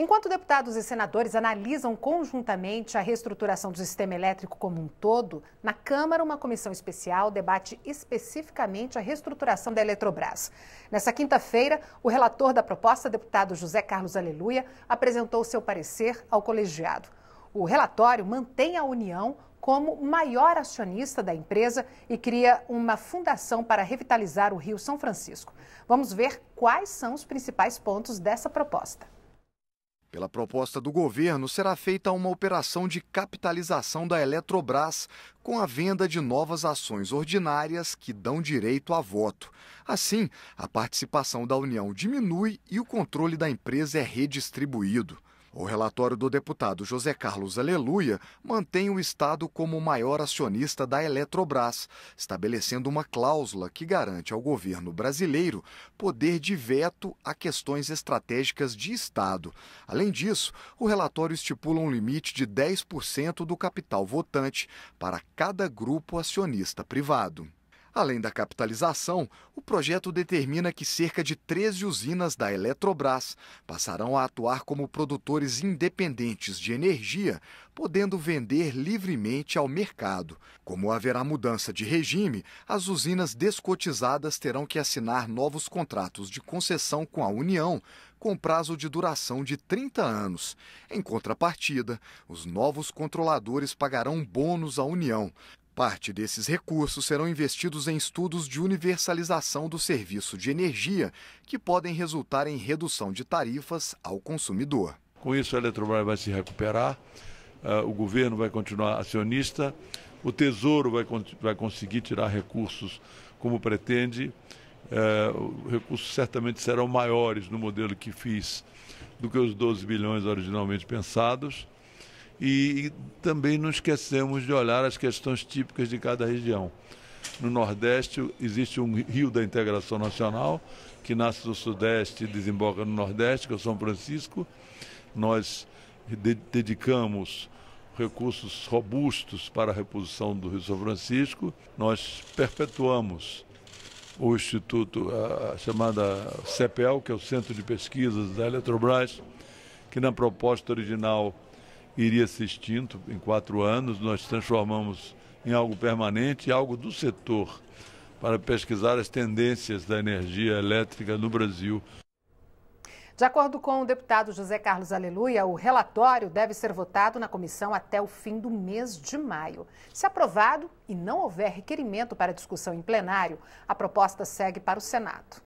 Enquanto deputados e senadores analisam conjuntamente a reestruturação do sistema elétrico como um todo, na Câmara, uma comissão especial debate especificamente a reestruturação da Eletrobras. Nessa quinta-feira, o relator da proposta, deputado José Carlos Aleluia, apresentou seu parecer ao colegiado. O relatório mantém a União como maior acionista da empresa e cria uma fundação para revitalizar o Rio São Francisco. Vamos ver quais são os principais pontos dessa proposta. Pela proposta do governo, será feita uma operação de capitalização da Eletrobras com a venda de novas ações ordinárias que dão direito a voto. Assim, a participação da União diminui e o controle da empresa é redistribuído. O relatório do deputado José Carlos Aleluia mantém o Estado como o maior acionista da Eletrobras, estabelecendo uma cláusula que garante ao governo brasileiro poder de veto a questões estratégicas de Estado. Além disso, o relatório estipula um limite de 10% do capital votante para cada grupo acionista privado. Além da capitalização, o projeto determina que cerca de 13 usinas da Eletrobras passarão a atuar como produtores independentes de energia, podendo vender livremente ao mercado. Como haverá mudança de regime, as usinas descotizadas terão que assinar novos contratos de concessão com a União, com prazo de duração de 30 anos. Em contrapartida, os novos controladores pagarão bônus à União, Parte desses recursos serão investidos em estudos de universalização do serviço de energia, que podem resultar em redução de tarifas ao consumidor. Com isso, a Eletrobras vai se recuperar, uh, o governo vai continuar acionista, o Tesouro vai, vai conseguir tirar recursos como pretende. Os recursos certamente serão maiores no modelo que fiz do que os 12 bilhões originalmente pensados. E, também não esquecemos de olhar as questões típicas de cada região. No Nordeste existe um rio da integração nacional, que nasce do Sudeste e desemboca no Nordeste, que é o São Francisco. Nós de dedicamos recursos robustos para a reposição do Rio São Francisco. Nós perpetuamos o Instituto, a chamada CEPEL, que é o Centro de Pesquisas da Eletrobras, que na proposta original iria ser extinto em quatro anos, nós transformamos em algo permanente, algo do setor, para pesquisar as tendências da energia elétrica no Brasil. De acordo com o deputado José Carlos Aleluia, o relatório deve ser votado na comissão até o fim do mês de maio. Se aprovado e não houver requerimento para discussão em plenário, a proposta segue para o Senado.